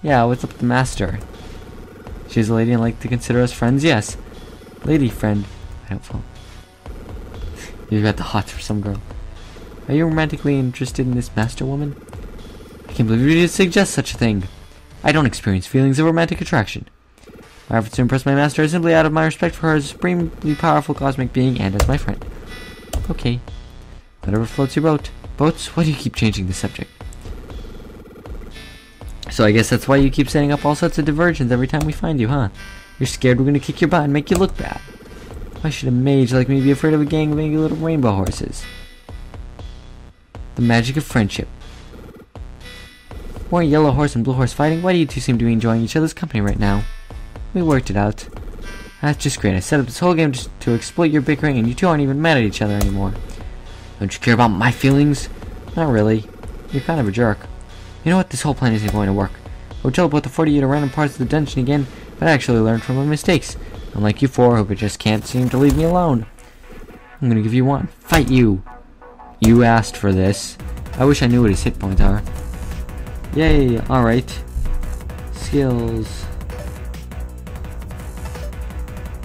Yeah, what's up with the master? She's a lady and like to consider us friends? Yes. Lady friend. Fall. You've got the hots for some girl. Are you romantically interested in this master woman? I can't believe you would suggest such a thing. I don't experience feelings of romantic attraction. My efforts to impress my master are simply out of my respect for her as a supremely powerful cosmic being and as my friend. Okay. Whatever floats your boat. Boats? Why do you keep changing the subject? So I guess that's why you keep setting up all sorts of diversions every time we find you, huh? You're scared we're gonna kick your butt and make you look bad. Why should a mage like me be afraid of a gang of angry little rainbow horses? The magic of friendship. Are Yellow Horse and Blue Horse fighting? Why do you two seem to be enjoying each other's company right now? We worked it out. That's just great. I set up this whole game to exploit your bickering and you two aren't even mad at each other anymore. Don't you care about my feelings? Not really. You're kind of a jerk. You know what? This whole plan isn't going to work. Would teleport the 48 to random parts of the dungeon again, but I actually learned from my mistakes. Unlike you four, who just can't seem to leave me alone. I'm gonna give you one. Fight you! You asked for this. I wish I knew what his hit points are. Yay, alright. Skills.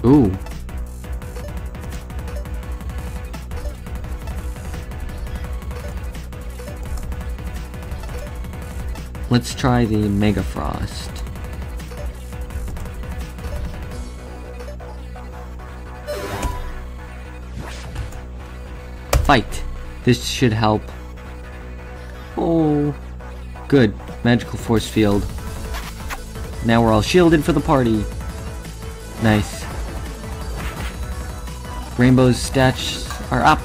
Ooh. Let's try the Mega Frost. Fight! This should help. Oh. Good. Magical force field. Now we're all shielded for the party. Nice. Rainbow's stats are up.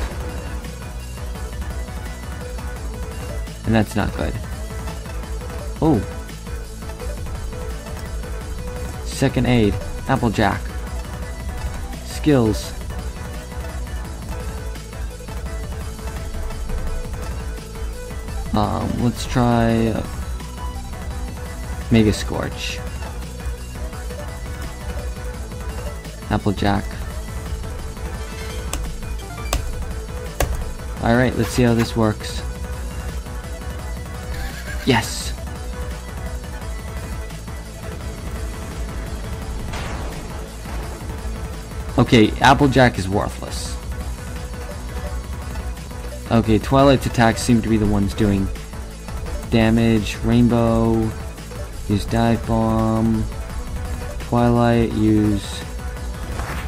And that's not good. Oh. Second aid. Applejack. Skills. Um, let's try uh, Mega Scorch. Applejack. Alright, let's see how this works. Yes! Okay, Applejack is worthless. Okay, Twilight's attacks seem to be the ones doing damage. Rainbow, use Dive Bomb. Twilight, use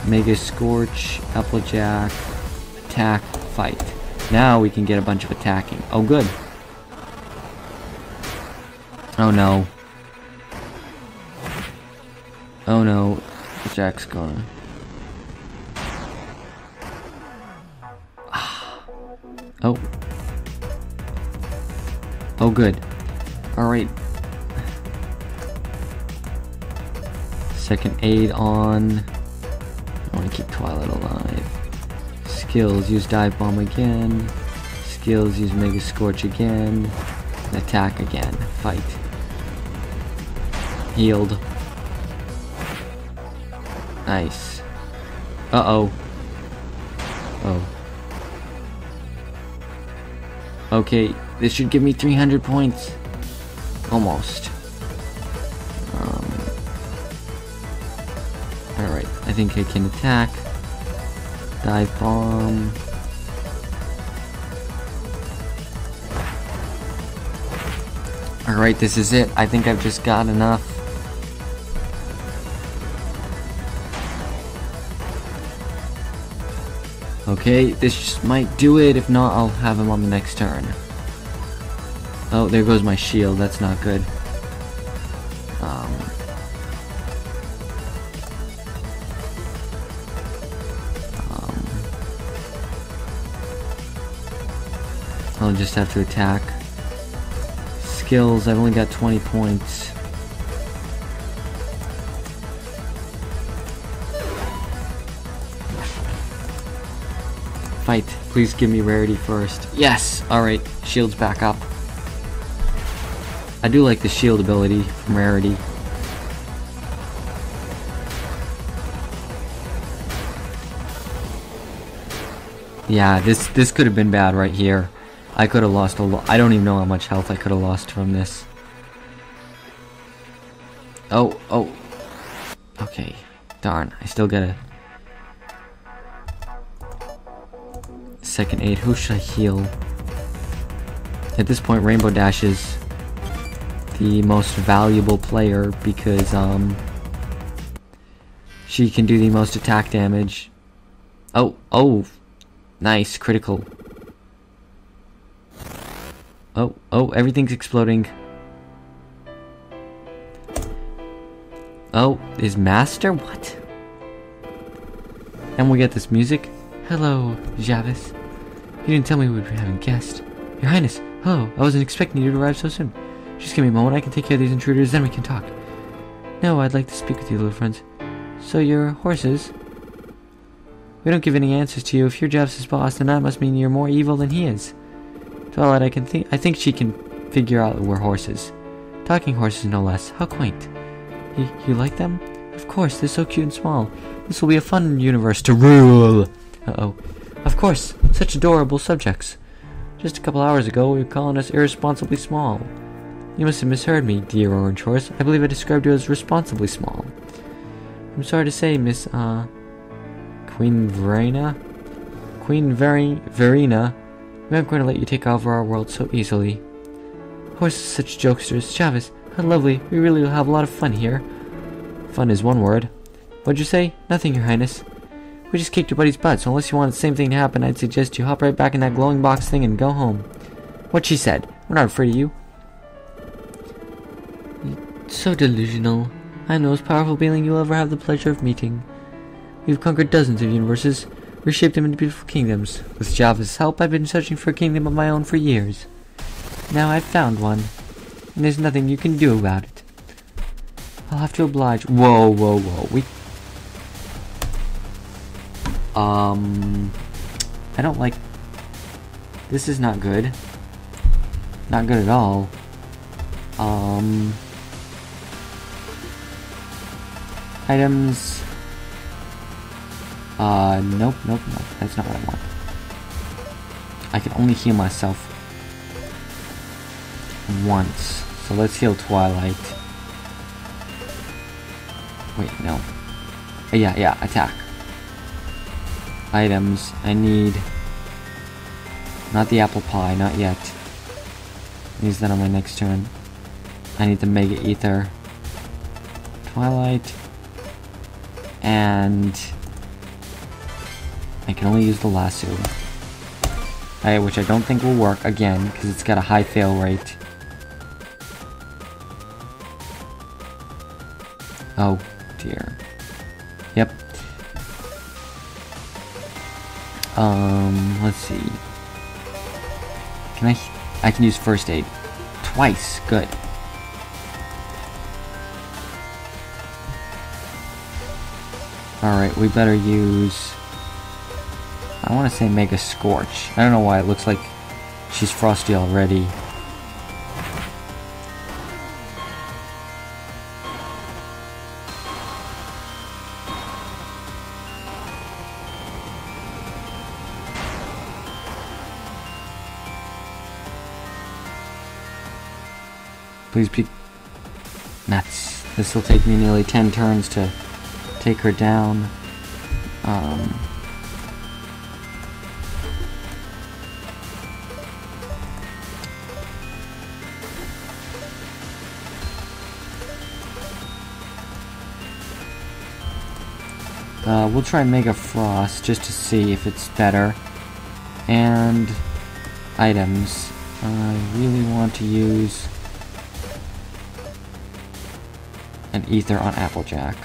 Mega Scorch, Applejack, attack, fight. Now we can get a bunch of attacking. Oh, good. Oh no. Oh no. Jack's gone. Oh. Oh, good. Alright. Second aid on. I want to keep Twilight alive. Skills, use Dive Bomb again. Skills, use Mega Scorch again. Attack again. Fight. Healed. Nice. Uh-oh. Okay, this should give me 300 points. Almost. Um, Alright, I think I can attack. Dive bomb. Alright, this is it. I think I've just got enough. Okay, this might do it. If not, I'll have him on the next turn. Oh, there goes my shield. That's not good. Um, um, I'll just have to attack. Skills, I've only got 20 points. Fight. Please give me rarity first. Yes! Alright, shield's back up. I do like the shield ability from rarity. Yeah, this this could have been bad right here. I could have lost a lot. I don't even know how much health I could have lost from this. Oh, oh. Okay. Darn, I still gotta... Second aid, who should I heal? At this point, Rainbow Dash is the most valuable player because, um... She can do the most attack damage. Oh, oh! Nice, critical. Oh, oh, everything's exploding. Oh, is Master? What? And we get this music. Hello, Javis. You didn't tell me we'd be having guests. Your Highness, hello. I wasn't expecting you to arrive so soon. Just give me a moment. I can take care of these intruders, then we can talk. No, I'd like to speak with you, little friends. So you're horses? We don't give any answers to you. If you're Javis's boss, then that must mean you're more evil than he is. Twilight, I can think. I think she can figure out we're horses. Talking horses, no less. How quaint. You, you like them? Of course, they're so cute and small. This will be a fun universe to rule. Uh-oh. Of course, such adorable subjects. Just a couple hours ago, you were calling us irresponsibly small. You must have misheard me, dear orange horse. I believe I described you as responsibly small. I'm sorry to say, Miss, uh... Queen Verena? Queen Veri Verena, we aren't going to let you take over our world so easily. Horses such jokesters. Javis, how lovely. We really will have a lot of fun here. Fun is one word. What'd you say? Nothing, Your Highness. We just kicked your buddy's butt, so unless you want the same thing to happen, I'd suggest you hop right back in that glowing box thing and go home. What she said. We're not afraid of you. So delusional. I'm the most powerful being you'll ever have the pleasure of meeting. We've conquered dozens of universes, reshaped them into beautiful kingdoms. With Javis' help, I've been searching for a kingdom of my own for years. Now I've found one, and there's nothing you can do about it. I'll have to oblige. Whoa, whoa, whoa. We. Um. I don't like. This is not good. Not good at all. Um. Items. Uh, nope, nope, nope. That's not what I want. I can only heal myself once. So let's heal Twilight. Wait, no. Yeah, yeah, attack. Items. I need... Not the apple pie, not yet. Use that on my next turn. I need the Mega Ether. Twilight. And... I can only use the lasso. I, which I don't think will work, again, because it's got a high fail rate. Oh, dear. Um, let's see. Can I... I can use first aid. Twice. Good. Alright, we better use... I want to say Mega Scorch. I don't know why it looks like she's frosty already. Please be nuts. This will take me nearly 10 turns to take her down. Um, Uh, we'll try Mega Frost just to see if it's better. And items. I really want to use an Ether on Applejack.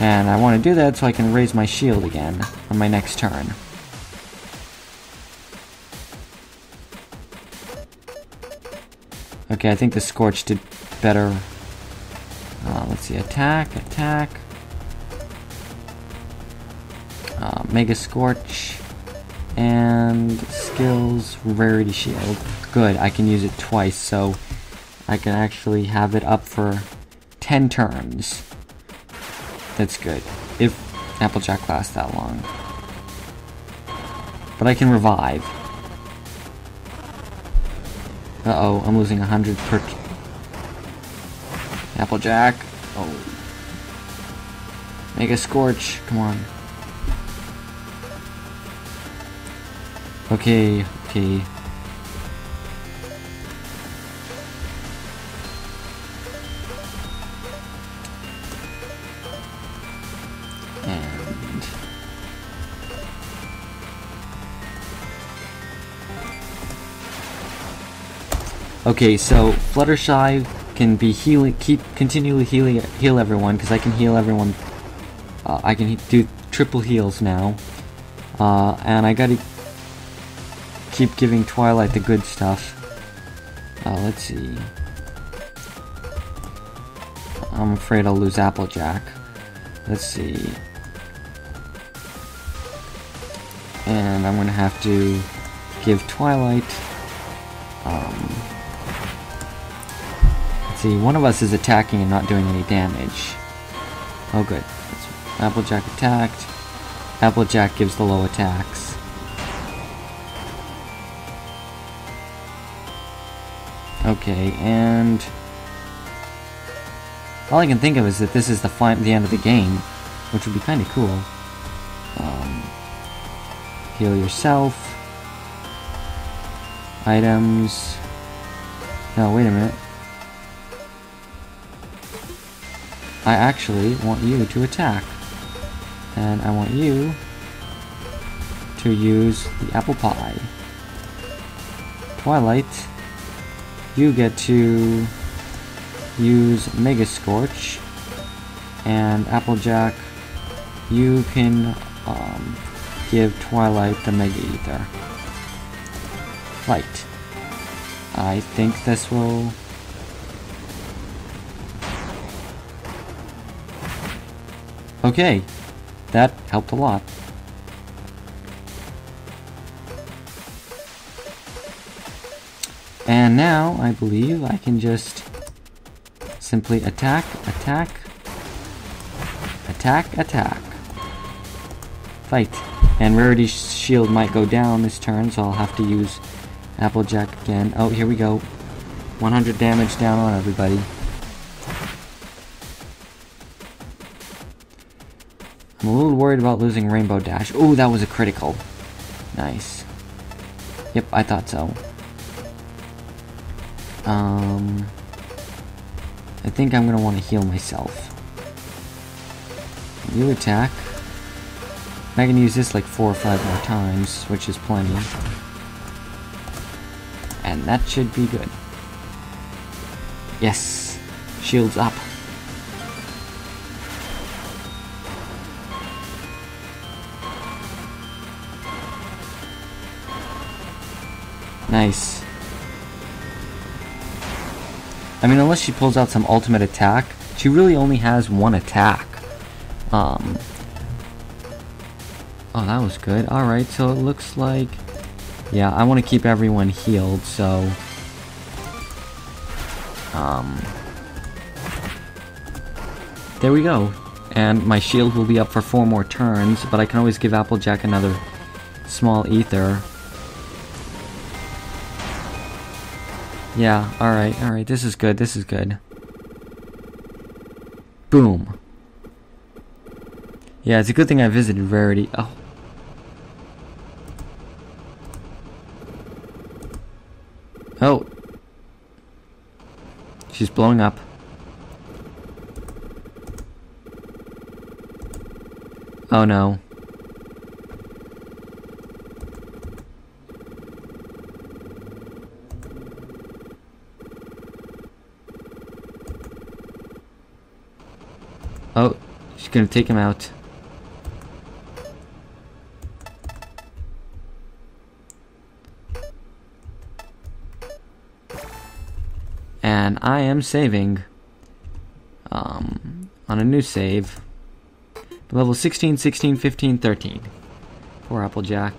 And I want to do that so I can raise my shield again on my next turn. Okay, I think the Scorch did better uh, let's see, attack, attack. Uh, Mega Scorch. And skills, Rarity Shield. Good, I can use it twice, so I can actually have it up for 10 turns. That's good. If Applejack lasts that long. But I can revive. Uh-oh, I'm losing 100 per Applejack. Oh. Mega Scorch. Come on. Okay, okay. Okay, so Fluttershy can be healing, keep continually healing, heal everyone because I can heal everyone. Uh, I can do triple heals now, uh, and I gotta keep giving Twilight the good stuff. Uh, let's see. I'm afraid I'll lose Applejack. Let's see. And I'm gonna have to give Twilight. Um, see, one of us is attacking and not doing any damage. Oh good. That's Applejack attacked. Applejack gives the low attacks. Okay, and... All I can think of is that this is the the end of the game, which would be kind of cool. Um, heal yourself. Items. No, wait a minute. I actually want you to attack. And I want you to use the apple pie. Twilight, you get to use Mega Scorch. And Applejack, you can um, give Twilight the Mega Ether. Light. I think this will Okay, that helped a lot. And now, I believe I can just simply attack, attack, attack, attack. Fight. And Rarity's shield might go down this turn, so I'll have to use Applejack again. Oh, here we go. 100 damage down on everybody. I'm a little worried about losing Rainbow Dash. Oh, that was a critical. Nice. Yep, I thought so. Um, I think I'm gonna want to heal myself. You attack. I can use this like four or five more times, which is plenty. And that should be good. Yes! Shields up. Nice. I mean, unless she pulls out some ultimate attack, she really only has one attack. Um. Oh, that was good. Alright, so it looks like... Yeah, I want to keep everyone healed, so... Um... There we go. And my shield will be up for four more turns, but I can always give Applejack another small ether Yeah, alright, alright, this is good, this is good. Boom. Yeah, it's a good thing I visited Rarity. Oh. Oh. She's blowing up. Oh no. She's gonna take him out. And I am saving um, on a new save. Level 16, 16, 15, 13. Poor Applejack.